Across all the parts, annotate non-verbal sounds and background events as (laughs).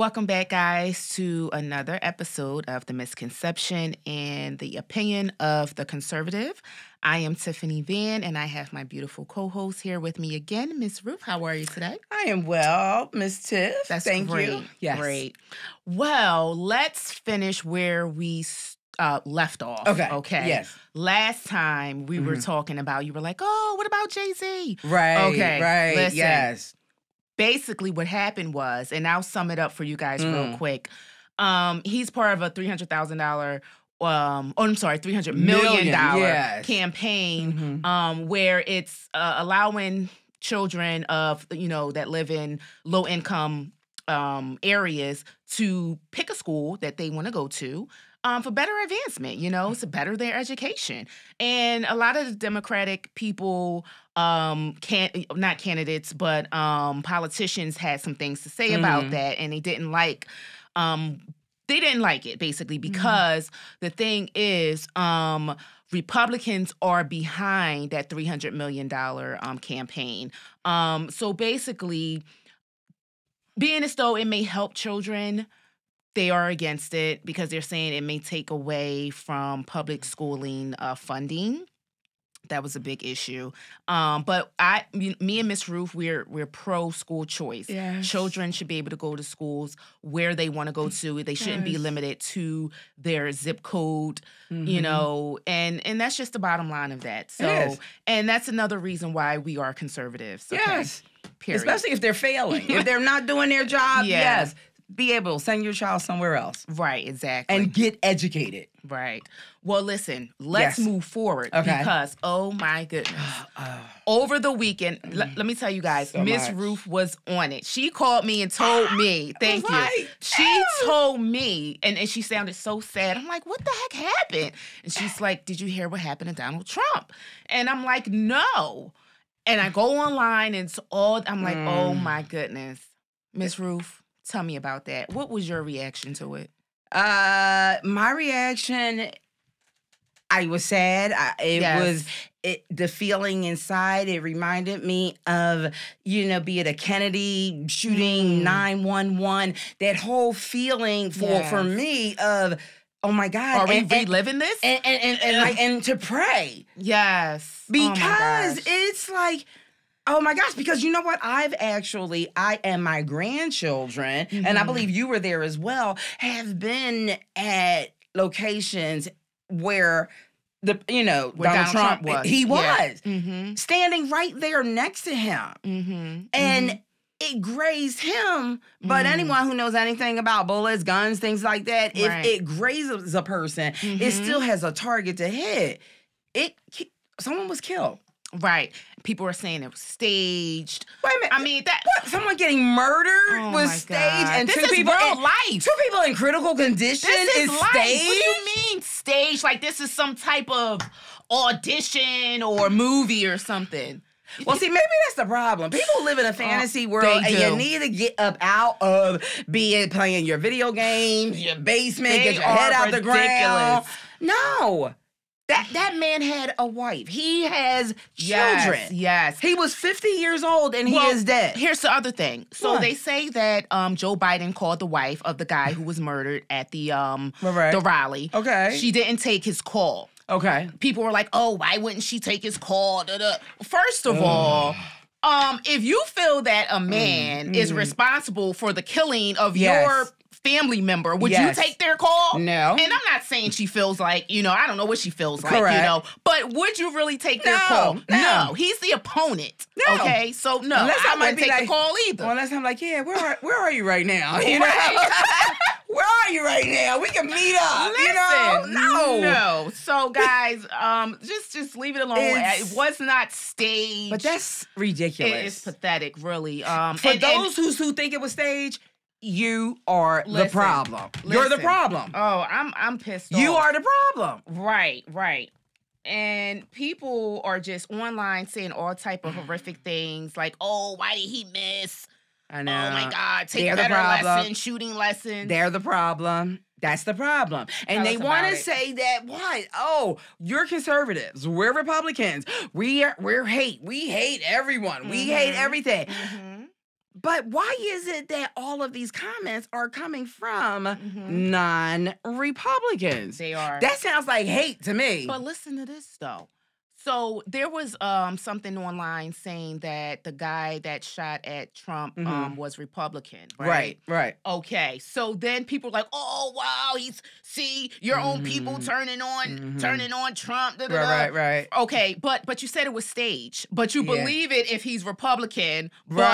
Welcome back, guys, to another episode of The Misconception and the Opinion of the Conservative. I am Tiffany Vann, and I have my beautiful co host here with me again, Miss Ruth. How are you today? I am well, Miss Tiff. That's Thank great. you. Yes. Great. Well, let's finish where we uh, left off. Okay. Okay. Yes. Last time we were Mhm. talking about, you were like, oh, what about Jay Z? Right. Okay, Right. listen. Yes. Basically what happened was, and I'll sum it up for you guys real Mm. quick. Um, he's part of a three hundred thousand dollar, um, oh, I'm sorry, three hundred million dollar yes. campaign, Mhm. um, where it's uh, allowing children of you know that live in low income um areas to pick a school that they want to go to um, for better advancement, you know, to better their education. And a lot of the Democratic people, um, can't not candidates, but um, politicians had some things to say about Mhm. that, and they didn't like. Um, they didn't like it basically because the thing is, um, Republicans are behind that three hundred million dollar um, campaign. Um, so basically, being as though it may help children, they are against it because they're saying it may take away from public schooling uh, funding. That was a big issue. Um, but I, me and Miss Ruth, we're we're pro school choice. Yes. Children should be able to go to schools where they want to go to. They shouldn't be limited to their zip code, you Mhm. know. And and that's just the bottom line of that. So, and that's another reason why we are conservatives. okay? Yes. Period. Especially if they're failing. if (laughs) they're not doing their job, Yeah. yes. Be able to send your child somewhere else right, exactly. and get educated. Right. Well, listen, let's Yes. move forward Okay. because, oh my goodness. Oh, (gasps) Over the weekend, le- let me tell you guys, So Miss. Ruth was on it. She called me and told (gasps) me, thank you. like, She "Ew." told me, and, and she sounded so sad. I'm like, what the heck happened? And she's (sighs) like, did you hear what happened to Donald Trump? And I'm like, no. And I go online and it's all, I'm like, oh Mm. my goodness. Miss Ruth, tell me about that. What was your reaction to it? Uh, my reaction, I was sad. I, it Yes. was it the feeling inside. It reminded me of you know, be it a Kennedy shooting, Mm. nine one one. That whole feeling for for me of oh my god, Are we and, and, reliving this? and, and, and, and, like, and to pray yes. Oh because gosh. it's like. Oh my gosh, because you know what? I've actually, I and my grandchildren, and I Mhm. believe you were there as well, have been at locations where the, you know, Where Donald, Trump, was. he was Mm-hmm. standing right there next to him. Mm-hmm. And it grazed him. But Mhm. anyone who knows anything about bullets, guns, things like that, Right. if it grazes a person, it Mhm. still has a target to hit. It, someone was killed. Right. People are saying it was staged. Wait a minute. I mean that. What? Someone getting murdered Oh was staged, and this two is people real in, life. two people in critical condition This is, life. staged. What do you mean staged? Like this is some type of audition or movie or something. Well, see, maybe that's the problem. People live in a oh, fantasy world, Oh, they and you need to get up out of being playing your video games, your basement, They get your head out the ground. No, that that man had a wife. He has children. Yes. yes. He was fifty years old, and Well, he is dead. Here's the other thing. So What? they say that um, Joe Biden called the wife of the guy who was murdered at the um, Right. the rally. Okay. She didn't take his call. okay. people were like, "Oh, why wouldn't she take his call?" Da, da. First of all, um, if you feel that a man is mm. responsible for the killing of Yes. your family member, would Yes. you take their call? No. And I'm not saying she feels like, you know, I don't know what she feels like, you know, but would you really take their call? no. no. he's the opponent. No. Okay, so no, Unless I I might take like- the call either. Well, unless I'm like, yeah, where are where are you right now? (laughs) You know, (laughs) where are you right now? We can meet up. you know, Listen, no, no. So guys, um, just just leave it alone. It's- it was not staged. But that's ridiculous. It is pathetic, really. Um, For and- and- those who who think it was staged, you are the Listen, problem. You're the problem. oh, I'm I'm pissed. you off. are the problem. right, right. And people are just online saying all type of horrific (sighs) things, like, "Oh, why did he miss? I know. oh my God, take they're better problem. lessons, shooting lessons." They're the problem. That's the problem. And Tell they want to say that what? Oh, you're conservatives. We're Republicans. We are we're hate. We hate everyone. We hate Mhm. everything. Mhm. But why is it that all of these comments are coming from Mhm. non-Republicans? They are. That sounds like hate to me. But listen to this though. So there was um something online saying that the guy that shot at Trump Mhm. um was Republican, right? right, right. Okay. So then people are like, "Oh, wow, he's see your own people Mhm. turning on Mhm. turning on Trump." da, da, Right, da." right, right. Okay, but but you said it was staged. But you Yeah. believe it if he's Republican. But but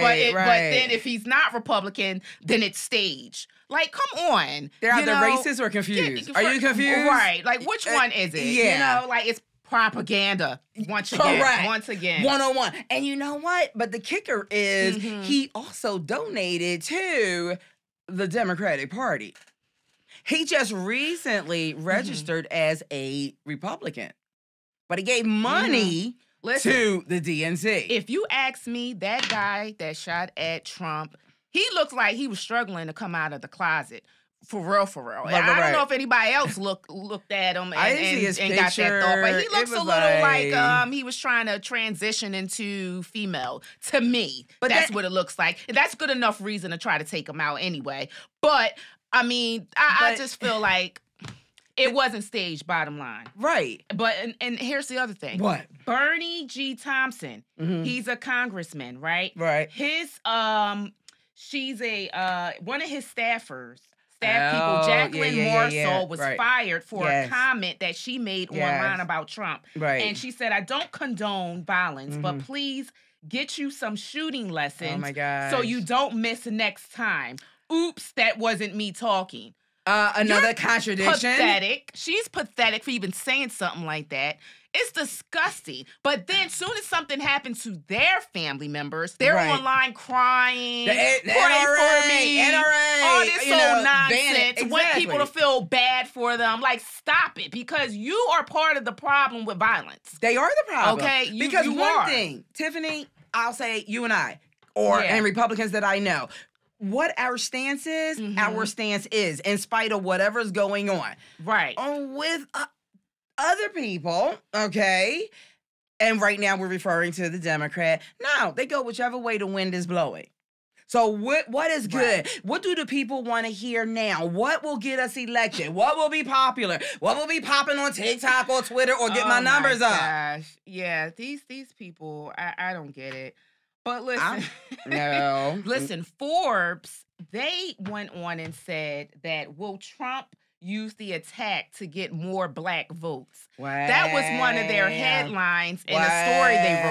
but Right, it, but then if he's not Republican, then it's staged. Like, come on. They're either know? racist or confused. for- Are you confused? Right. Like, which Uh, one is it? yeah. You know, like it's propaganda once again. Correct. Once again. One on one. And you know what? But the kicker is Mhm. he also donated to the Democratic Party. He just recently Mm-hmm. registered as a Republican, but he gave money Mm-hmm. Listen, to the DNC. if you ask me, that guy that shot at Trump, he looks like he was struggling to come out of the closet. For real, for real. Right, I don't right. know if anybody else looked looked at him and, I didn't see and- and got that thought, but he looks a little like, like- um he was trying to transition into female. To me, But that's that- what it looks like. That's good enough reason to try to take him out anyway. But I mean, I, I just feel like (sighs) it wasn't staged. Bottom line. right. But and, and here's the other thing. What? Bernie G. Thompson. Mhm. He's a congressman, right? Right. His um, she's a uh one of his staffers. Staff Oh, people, Jacqueline yeah, yeah, yeah. Marsaw was Right. fired for Yes. a comment that she made Yes. online about Trump. Right. And she said, I don't condone violence, but Mhm. please get you some shooting oh lessons my god. so you don't miss next time. Oops, that wasn't me talking. Uh, another You're contradiction. Pathetic. She's pathetic for even saying something like that. It's disgusting. But then, soon as something happens to their family members, they're Right. online crying, The, the pray NRA, for me, NRA, all this old know, nonsense. it. Want people to feel bad for them. Like, stop it, because you are part of the problem with violence. They are the problem. Okay, you- because you one are. thing, Tiffany, I'll say you and I, or Yeah. and Republicans that I know, what our stance is, Mhm. our stance is, in spite of whatever's going on. Right. On with uh, other people, okay. And right now we're referring to the Democrat. No, they go whichever way the wind is blowing. So what what is good? What do the people want to hear now? What will get us elected? What will be popular? What will be popping on TikTok or Twitter or get my Oh numbers up? Gosh. Yeah, these these people, I, I don't get it. But listen, (laughs) No. listen, Forbes, they went on and said that will Trump use the attack to get more black votes? Wow. That was one of their headlines in a story they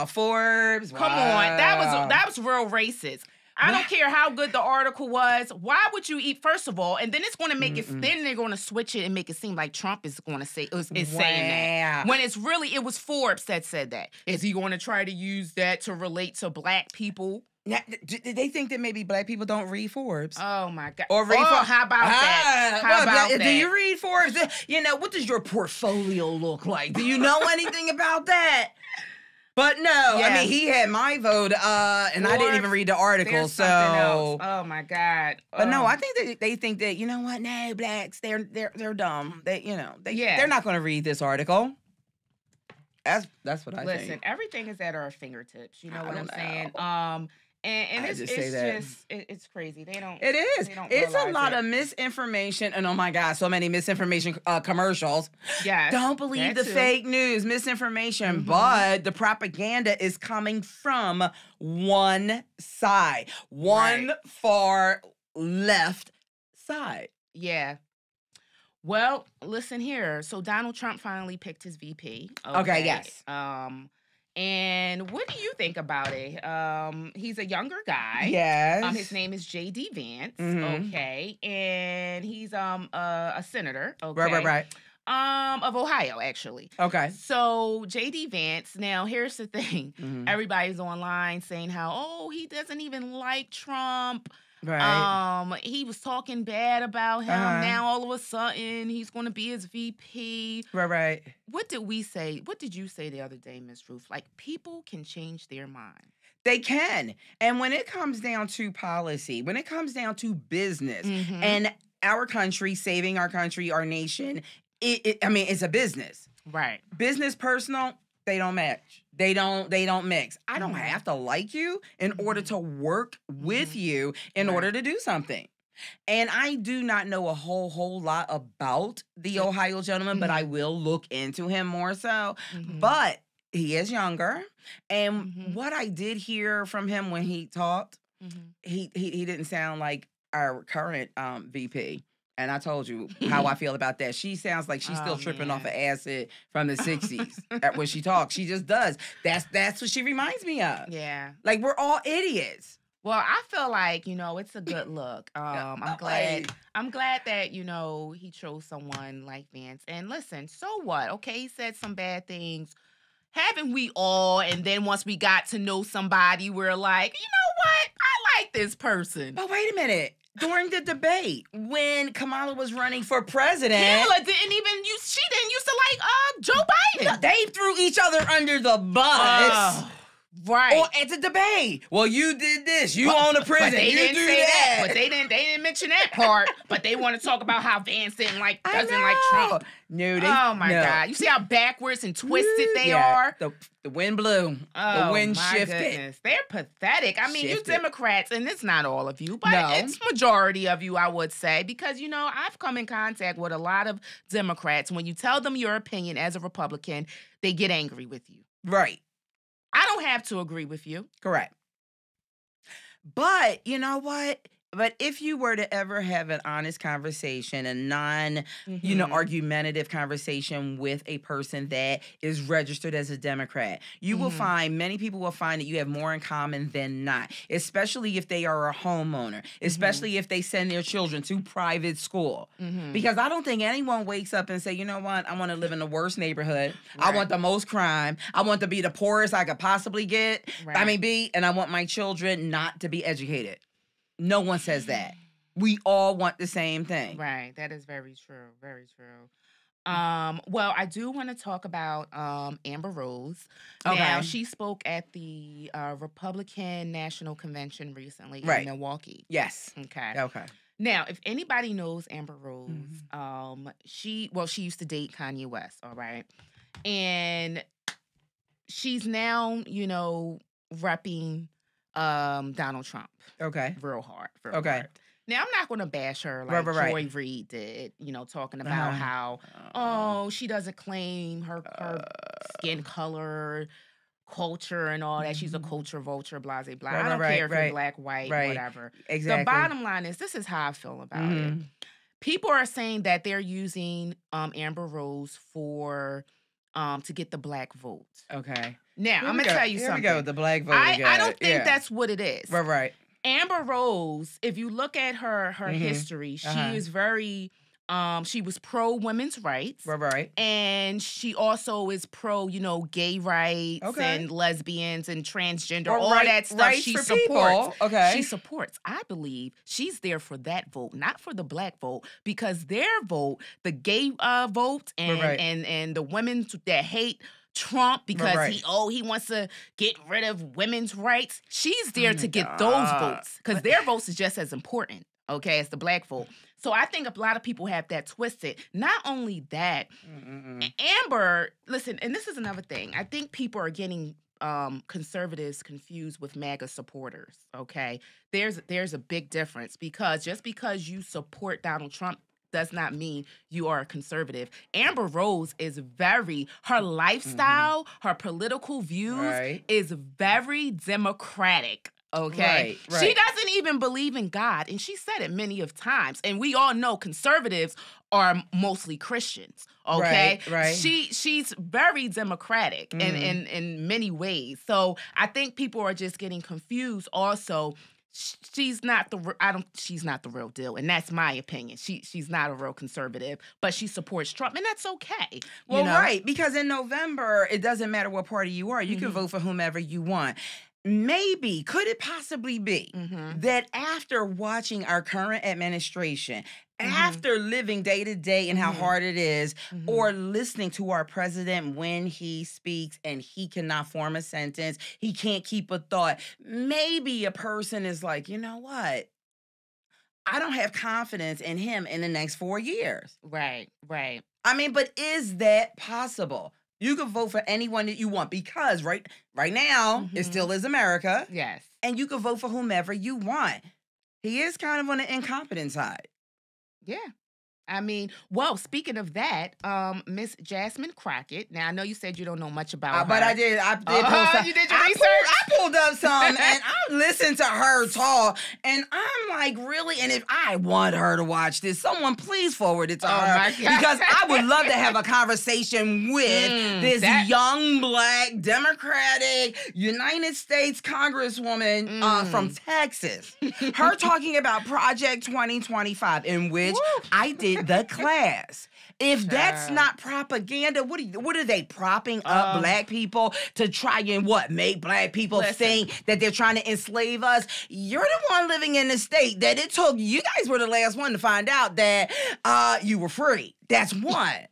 wrote. Forbes. Come on, that was that was real racist. I don't care how good the article was. Why would you eat first of all? And then it's going to make it. Mm-mm. Then they're going to switch it and make it seem like Trump is going to say is, is saying that when it's really it was Forbes that said that. Is he going to try to use that to relate to black people? Now, they think that maybe black people don't read Forbes. Oh my god! Or read oh, Forbes. how about that? Ah, How well, about do- that? Do you read Forbes? You know, what does your portfolio look like? Do you know anything about that? (laughs) But no, I mean, he had my vote, uh, and I didn't even read the article. So, else. Oh my god! but no, Oh. I think that they think that you know what? No, blacks, they're they're they're dumb. They, you know, they Yeah. they're not going to read this article. That's that's what I listen. think. Everything is at our fingertips. You know I what I'm don't saying? Um, and, and it's, just it's just it, it's crazy. They don't. It is. Don't It's a lot it. of misinformation, and oh my God, so many misinformation uh, commercials. Yes, Don't believe the too. fake news, misinformation, Mhm. but the propaganda is coming from one side, one Right. far left side. Yeah. Well, listen here. So Donald Trump finally picked his VP. Okay, yes. Um, and what do you think about it? Um, he's a younger guy. Yes. Um, his name is J.D. Vance. Mhm. Okay, and he's um uh, a senator. Okay, Right, right, right. Um, of Ohio, actually. Okay. So J.D. Vance. Now, here's the (laughs) thing. Mhm. Everybody's online saying how oh he doesn't even like Trump. Right. Um, he was talking bad about him. Uh-huh. Now all of a sudden he's going to be his VP. right, right. What did we say? What did you say the other day, Miss Ruth? Like people can change their mind. They can. And when it comes down to policy, when it comes down to business, Mhm. and our country, saving our country, our nation, it, it, I mean, it's a business. right. Business, personal, they don't match. They don't they don't mix. I don't Mhm. have to like you in order Mhm. to work with Mhm. you in Right. order to do something. And I do not know a whole whole lot about the Ohio gentleman, but I will look into him more so. Mhm. But he is younger. And Mhm. what I did hear from him when he talked, he he, he didn't sound like our current um, VP. And I told you (laughs) how I feel about that. She sounds like she's still Oh, tripping off of acid from the 60s (laughs) at when she talks. She just does. That's that's what she reminds me of. Yeah. Like we're all idiots. Well, I feel like you know it's a good look. (laughs) Um, I'm glad. I'm glad that you know he chose someone like Vance. And listen, so what? Okay, he said some bad things. Haven't we all? And then once we got to know somebody, we're like, you know what? I like this person. But wait a minute. During the debate, when Kamala was running for president, Kamala didn't even use. She didn't used to like uh Joe Biden. they threw each other under the bus. Oh, right. Or at the debate. Well, you did this. You own a prison. But they you didn't do say that. that. But they didn't. They didn't mention that part. (laughs) but they want to talk about how Vance didn't like doesn't like Trump. No, they, oh my no. God! You see how backwards and twisted they Yeah, are. The, the wind blew. Oh the wind shifted. goodness, they're pathetic. I mean, Shifted. you Democrats, and it's not all of you, but No. it's majority of you, I would say, because you know I've come in contact with a lot of Democrats. When you tell them your opinion as a Republican, they get angry with you. Right. I don't have to agree with you. Correct. But you know what? But if you were to ever have an honest conversation, a non, you know, Mhm. argumentative conversation with a person that is registered as a Democrat, you will Mhm. find many people will find that you have more in common than not, especially if they are a homeowner, especially if they send their children to private school. Mhm. Because I don't think anyone wakes up and say, you know what, I want to live in the worst neighborhood. I want the most crime. I want to be the poorest I could possibly get. I mean, be, and I want my children not to be educated. No one says that. We all want the same thing. Right. That is very true. Very true. Um, well, I do want to talk about um, Amber Rose. Now, she spoke at the uh, Republican National Convention recently Right. in Milwaukee. Yes. Okay. Okay. Now, if anybody knows Amber Rose, Mhm. um, she well, she used to date Kanye West, all right, and she's now, you know, repping um Donald Trump Okay. real hard. Real Okay. hard. Now I'm not going to bash her like Right, right, right. Joy Reid did, you know, talking about Uh-huh. how oh she doesn't claim her her Uh, skin color, culture, and all that. She's a Mhm. culture vulture, blah blah blah. Right, I don't right, care if right, you're black, white, right. whatever. exactly. The bottom line is this is how I feel about it. Mhm. People are saying that they're using um, Amber Rose for um, to get the black vote. Okay. Now Here I'm gonna go. tell you Here something. we go. The black vote. I, I don't think Yeah. that's what it is. right. Right. Amber Rose, if you look at her her Mhm. history, she Uh-huh. is very um she was pro women's rights. Right. Right. And she also is pro, you know, gay rights Okay. and lesbians and transgender, Or all right- that stuff. She supports. people. Okay. She supports. I believe she's there for that vote, not for the black vote, because their vote, the gay uh, vote, and right. and and the women that hate Trump because right. he oh he wants to get rid of women's rights. She's there Oh to get those votes because their votes is just as important. Okay, as the black vote. So I think a lot of people have that twisted. Not only that, Mm-mm-mm. Amber, listen, and this is another thing. I think people are getting um, conservatives confused with MAGA supporters. Okay, there's there's a big difference because just because you support Donald Trump does not mean you are a conservative. Amber Rose is very her lifestyle, her political views Mm-hmm. Right. is very democratic. Okay. Right, She doesn't even believe in God. And she said it many of times. And we all know conservatives are mostly Christians. Okay. Right, right. She she's very democratic in, Mhm. in in many ways. So I think people are just getting confused also. Sh- She's not the I don't she's not the real deal and that's my opinion. She she's not a real conservative, but she supports Trump and that's okay. Well, know? right, because in November, it doesn't matter what party you are. You can Mhm. vote for whomever you want. Maybe, could it possibly be Mhm. that after watching our current administration, Mhm. after living day to day and how Mhm. hard it is, Mhm. or listening to our president when he speaks and he cannot form a sentence, he can't keep a thought, maybe a person is like, you know what? I don't have confidence in him in the next four years. right, right. I mean, but is that possible? You can vote for anyone that you want because right right now it Mhm. still is America, Yes. and you can vote for whomever you want. He is kind of on the incompetent side. Yeah. I mean, well, speaking of that, um, Miss Jasmine Crockett. Now I know you said you don't know much about Uh, her. but I did. I did. Uh-huh, some- you did your I research? Pulled, I pulled up some, (laughs) and I listened to her talk, and I'm like, really? And if I want her to watch this, someone please forward it to Oh her because I would love to have a (laughs) conversation with Mm, this that- young black Democratic United States Congresswoman uh, from Mm. Texas. (laughs) her talking about Project 2025, in which Woo. I did the class. If that's not propaganda, what are what are they propping up Um, black people to try and what make black people Listen. think that they're trying to enslave us? You're the one living in the state that it took. You guys were the last one to find out that uh, you were free. That's one.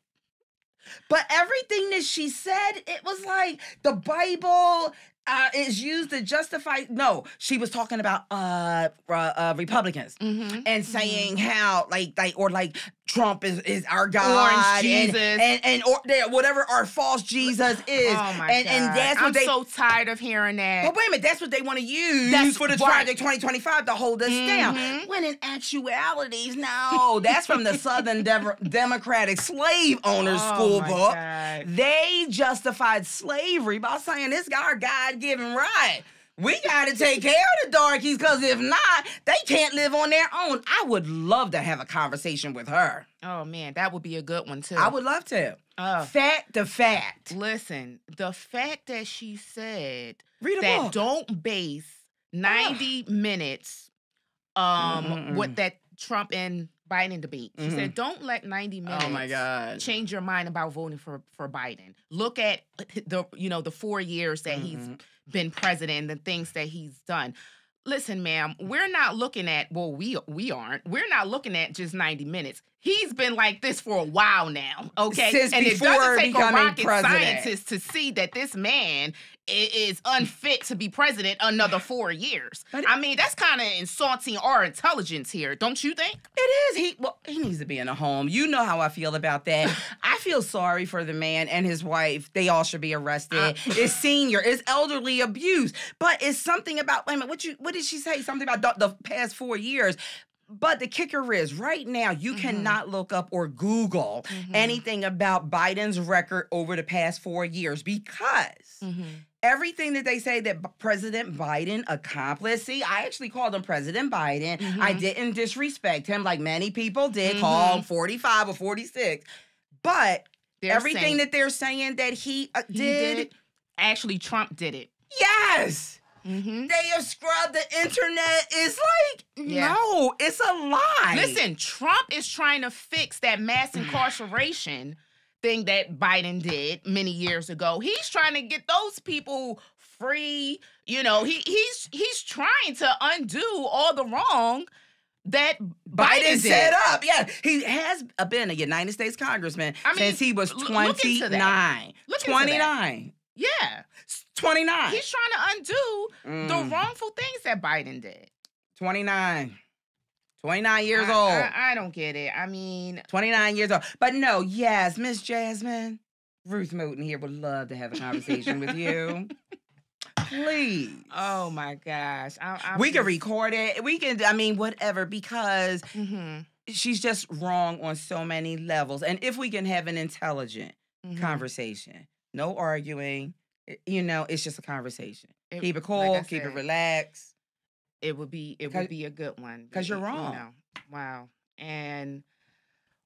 But everything that she said, it was like the Bible uh, is used to justify. No, she was talking about uh, uh, uh Republicans Mhm, and saying how like like or like Trump is is our God and, Jesus. and and or whatever our false Jesus (sighs) is Oh my and God. and that's what I'm they. so tired of hearing that. but wait a minute, that's what they want to use That's for the right. Project 2025 to hold us down. Mhm. When in actuality, no, that's from the Southern Dev- (laughs) Democratic Slave Owners Oh School book. God. They justified slavery by saying this our God given right. We got to take care of the darkies because if not, they can't live on their own. I would love to have a conversation with her. Oh man, that would be a good one too. I would love to. Oh. Fact to fact. Listen, the fact that she said Read that book. don't base 90 minutes um Mm-mm-mm. what that Trump and Biden debate. She said don't let 90 minutes Oh my God. change your mind about voting for for Biden. Look at (laughs) the you know the 4 years that he's Mhm. been president and the things that he's done. Listen, ma'am, we're not looking at well, we we aren't. We're not looking at just 90 minutes. He's been like this for a while now. Okay. Since and it before doesn't take a becoming rocket president. scientist to see that this man is unfit to be president another four years. But- I mean, that's kind of insulting our intelligence here, don't you think? It is. He well, he needs to be in a home. You know how I feel about that. (laughs) I feel sorry for the man and his wife. They all should be arrested. Uh, (laughs) it's senior. It's elderly abuse. But it's something about wait a minute. What you what did she say? Something about the, the past four years. But the kicker is right now you Mhm. cannot look up or Google Mhm. anything about Biden's record over the past four years because Mm-hmm. everything that they say that President Biden accomplished. See, I actually called him President Biden. I Mhm. didn't disrespect him like many people did, Mhm. call him 45 or 46. But They're everything saying that they're saying that he, uh, he did, actually Trump did it. yes. Mm-hmm. They have scrubbed the internet. It's like, Yeah. no, it's a lie. Listen, Trump is trying to fix that mass incarceration thing that Biden did many years ago. He's trying to get those people free. You know, he he's he's trying to undo all the wrong that Biden, Biden set up. Yeah, he has been a United States congressman I mean, since he was l- look into that. 29. Look into that. 29. Yeah, 29. he's trying to undo Mm. the wrongful things that Biden did. 29. 29 years I, old. I, I don't get it. I mean, 29 years old. But no, yes, Miss Jasmine, Ruth Moten here would love to have a conversation with you. (laughs) Please. oh my gosh, I, we can record it. We can, I mean, whatever, because Mhm, she's just wrong on so many levels. And if we can have an intelligent mhm. conversation, no arguing, you know, it's just a conversation. It- keep it like cool, keep it relaxed. it would be it would be a good one because you're you wrong. know. wow and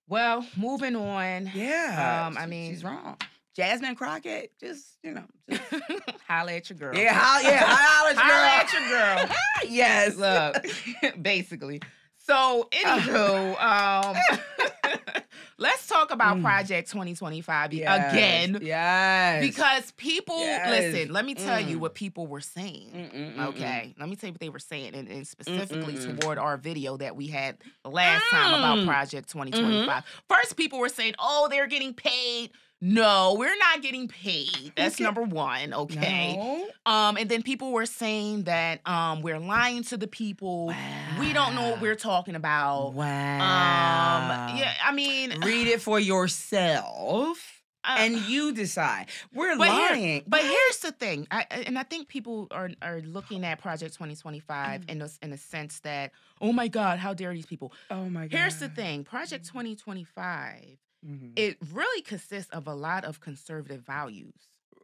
well moving on Yeah. Um, I mean- she's wrong. Jasmine Crockett, just, you know, just, (laughs) holla at your girl yeah, how, yeah, holla (laughs) holla at your girl at your girl. (laughs) yes. look basically so anywho um talk about Mm. project 2025 Yes, again Yes. because people Yes. listen let me tell you Mm. what people were saying Mm-mm-mm-mm. Okay, let me tell you what they were saying, and, and mm, mm, specifically Mm-mm-mm. toward our video that we had last time about Mm. Project mm-hmm. 2025. First, people were saying, oh, they're getting paid. No, we're not getting paid. That's Okay. number one. Okay. No. Um, and then people were saying that um we're lying to the people. Wow. We don't know what we're talking about. Wow. Um, yeah, I mean, (sighs) Read it for yourself. Uh, and you decide. We're But here- lying. But here's the thing, I, and I think people are are looking at Project Mm. 2025 in a, in a sense that, oh my God, how dare these people? oh my god. Here's the thing, Project 2025, Mhm. it really consists of a lot of conservative values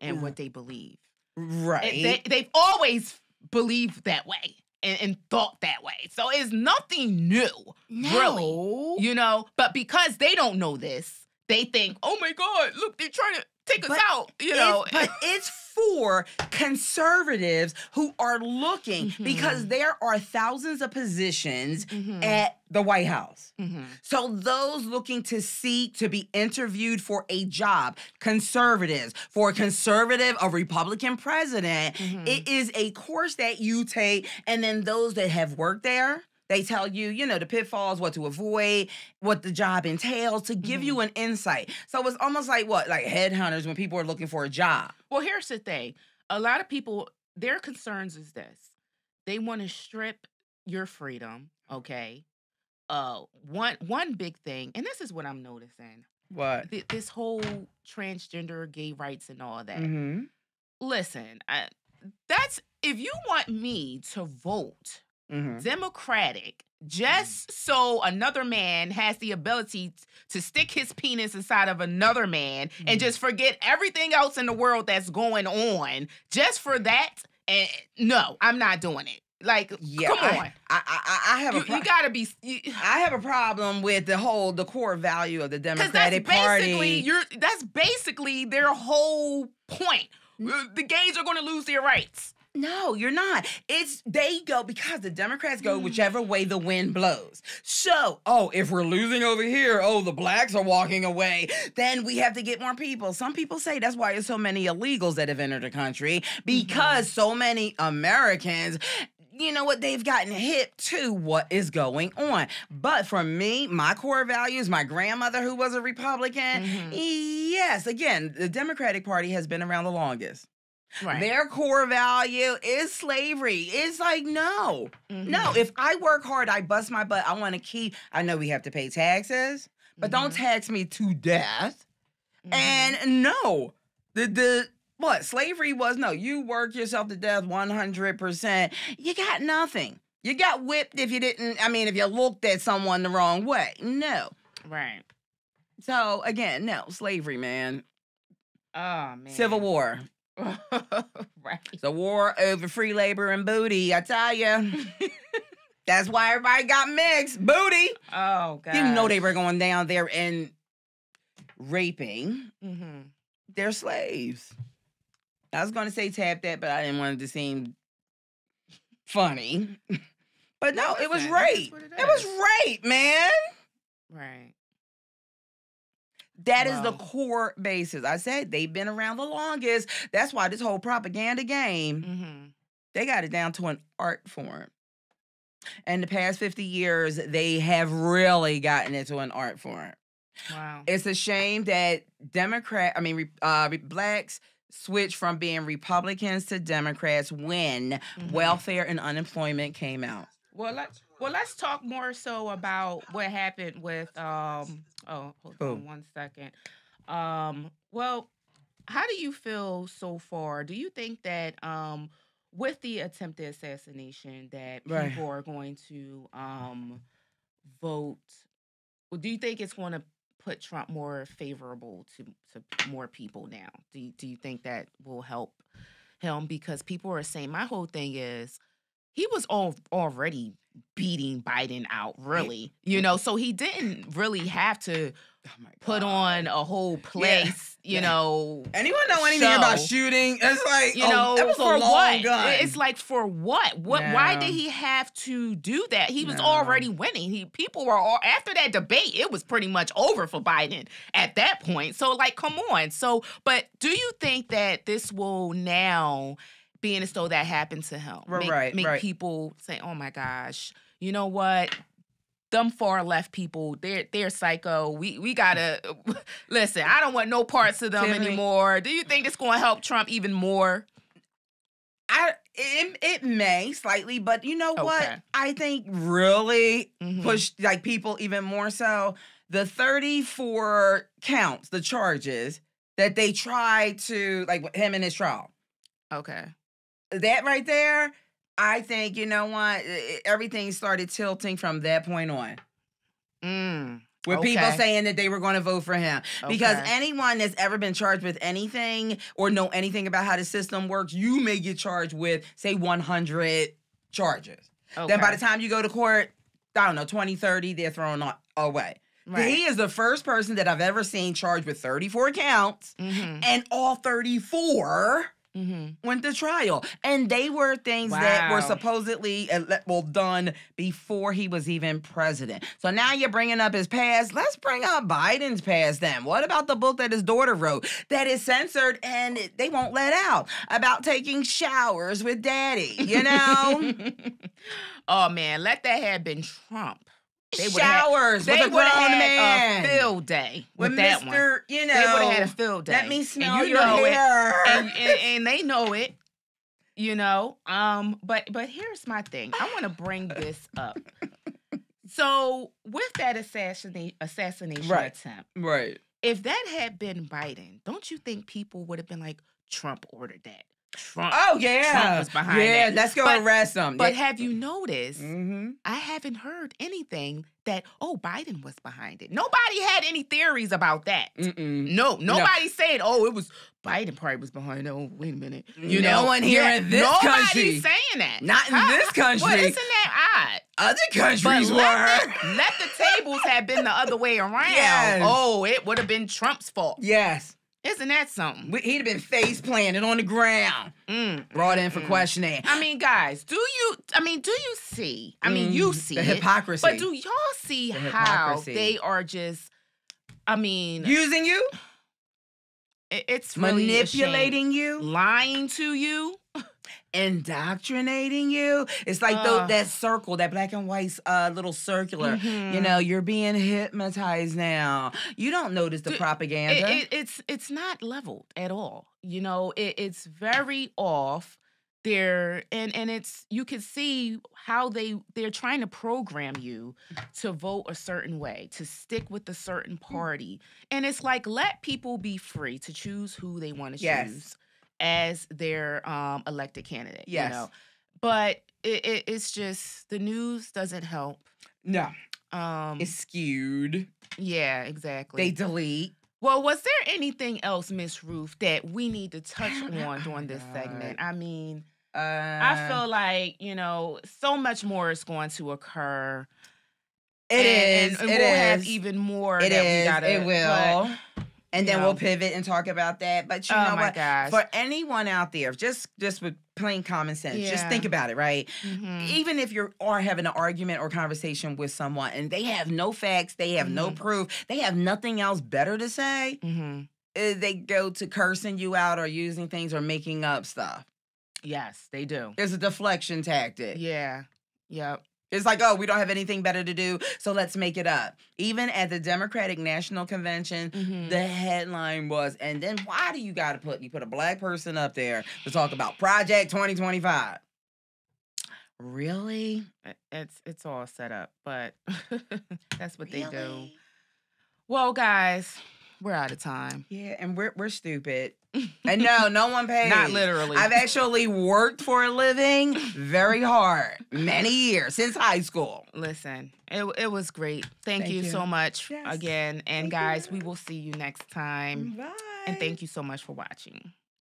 and Mm. what they believe. Right. They, they've always believed that way and, and thought that way. So it's nothing new, really. You know, but because they don't know this, they think, oh my God, look, they're trying to take us But out. You know, It's- but it's for conservatives who are looking because Mhm. there are thousands of positions Mhm, at the White House. mhm. So those looking to seek to be interviewed for a job, conservatives, for a conservative, a Republican president, Mhm. it is a course that you take, and then those that have worked there. They tell you, you know, the pitfalls, what to avoid, what the job entails to give you an insight. So it's almost like what, like headhunters when people are looking for a job. Well, here's the thing. A lot of people, their concerns is this. They want to strip your freedom, okay? Uh one one big thing, and this is what I'm noticing. What? th- this whole transgender gay rights and all that. Mm-hmm. Listen, I, that's if you want me to vote Mm-hmm. Democratic just so another man has the ability to stick his penis inside of another man and Mhm. just forget everything else in the world that's going on just for that and no i'm not doing it like Yeah, come I- on I, I, I have you, a pro- you gotta be you, (sighs) I have a problem with the whole the core value of the that's Democratic basically Party. you're that's basically their whole point. The gays are going to lose their rights. No, you're not. It's they go because the Democrats go Mm. whichever way the wind blows. So, oh, if we're losing over here, oh, the blacks are walking away, then we have to get more people. Some people say that's why there's so many illegals that have entered the country because so many Americans you know what? They've gotten hip to what is going on. But for me, my core values, my grandmother who was a Republican, Mhm. yes, again, the Democratic Party has been around the longest. Right. Their core value is slavery. It's like, no, Mhm. no. If I work hard, I bust my butt, I want to keep, I know we have to pay taxes, but don't Mhm. tax me to death. Mhm. And no, the, the, what slavery was no, you work yourself to death 100%. You got nothing. You got whipped if you didn't, I mean, if you looked at someone the wrong way. No. right. So again, no, slavery, man. Oh man. Civil War. (laughs) right. It's a war over free labor and booty. I tell you. (laughs) That's why everybody got mixed. Booty. Oh god. Didn't know they were going down there and raping hmm their slaves. I was going to say tap that, but I didn't want it to seem funny. (laughs) But no, No, it was rape. It, it was rape, man. Right. That is the core basis. I said they've been around the longest. That's why this whole propaganda game. hmm they got it down to an art form. In the past 50 years, they have really gotten it to an art form. Wow. It's a shame that Democrat, I mean, uh, blacks switched from being Republicans to Democrats when Mhm. welfare and unemployment came out. Well, let's well let's talk more so about what happened with um. Oh, hold on one second. Um. Well, how do you feel so far? Do you think that um with the attempted assassination that Right. people are going to um vote? Well, do you think it's going to put Trump more favorable to to more people now? Do you, do you think that will help him? Because people are saying my whole thing is he was all already beating Biden out, really. You know, so he didn't really have to Oh put on a whole place, you yeah. know. Anyone know anything about shooting? It's like, You oh, know, that was for what? gun. It's like for what? What? Why did he have to do that? He was No. already winning. He people were all after that debate. It was pretty much over for Biden at that point. So like, come on. So, but do you think that this will now, being as though that happened to him, Right, make, right, make right. people say, "Oh my gosh, you know what?" Them far left people, they're they're psycho. We we gotta (laughs) listen. I don't want no parts of them anymore. Do you think it's going to help Trump even more? I it, it may slightly, but you know what? I think really Mhm. push like people even more so. The 34 counts, the charges, that they tried to like him in his trial. Okay. That right there, I think you know what everything started tilting from that point on. Mm. With people saying that they were going to vote for him. Because Okay. anyone that's ever been charged with anything or know anything about how the system works, you may get charged with, say, 100 charges. Then by the time you go to court, I don't know, 20, 30, they're thrown away. Right. He is the first person that I've ever seen charged with 34 counts, Mm-hmm. and all 34 Mm-hmm. went to trial. And they were things that were supposedly uh, well done before he was even president. So now you're bringing up his past. Let's bring up Biden's past then. What about the book that his daughter wrote that is censored and they won't let out about taking showers with daddy, you know? (laughs) oh man, let that have been Trump. They would've had- showers They would have had a field day with, with that one. You know, They would have had a field day. let me And smell you your know it. hair. and, and and they know it you know um but but here's my thing i want to bring this up so with that assassination assassination Right. attempt right. if that had been biden don't you think people would have been like trump ordered that trump Oh yeah, was behind yeah. that. Let's go But- arrest them. but have you noticed mm-hmm. i haven't heard anything that oh biden was behind it nobody had any theories about that Mm-mm. no, nobody said, "Oh, it was Biden probably was behind it." Oh, wait a minute. You No know, one here in this nobody's country. saying that. Not in How- this country. Well, isn't that odd? Other But countries were. let the, let the tables have been the other way (laughs) around. Yes. Oh, it would have been Trump's fault. yes, Isn't that something? We- he'd have been face planted on the ground, Mm. brought in for Mm. questioning. I mean, guys, do you? I mean, do you see? I mean, you Mm, see the it, hypocrisy. but do y'all see The how hypocrisy. they are just? I mean, using you, it- it's really manipulating you, lying to you. Indoctrinating you. It's like tho- Ugh. that circle, that black and white uh, little circular. You Mhm. know, you're being hypnotized now. You don't notice the propaganda. it, it, it's it's not leveled at all. You know, it, it's very off there, and and it's you can see how they they're trying to program you to vote a certain way, to stick with a certain Mm. party, and it's like let people be free to choose who they want to Yes. choose as their um, elected candidate. Yes. You know, but it, it, it's just the news doesn't help. no, Um, it's skewed. yeah, exactly. They delete. Well, was there anything else, Miss Ruth, that we need to touch (sighs) on during this segment? I mean, Uh, I feel like, you know, so much more is going to occur. it and, is. And, it we'll have even more It that we gotta it will. And then you we'll pivot and talk about that. But you oh know my what? gosh. For anyone out there, just just with plain common sense, just think about it, right? Mhm. Even if you are having an argument or conversation with someone and they have no facts, they have no Mhm. proof, they have nothing else better to say, Mhm. uh, they go to cursing you out or using things or making up stuff. Yes, they do. It's a deflection tactic. Yeah. Yep. It's like, oh, we don't have anything better to do, so let's make it up. Even at the Democratic National Convention, Mhm. the headline was, and then why do you got to put you put a black person up there to talk about Project 2025? Really? It's it's all set up, but (laughs) that's what they do. Really? Well, guys, we're out of time. Yeah, and we're we're stupid. (laughs) And no, no one pays. Not literally. I've actually worked for a living very hard, many years since high school. Listen, it it was great. Thank, Thank you, you. so much Yes. again. And Thank guys, you. we will see you next time. Bye. And thank you so much for watching.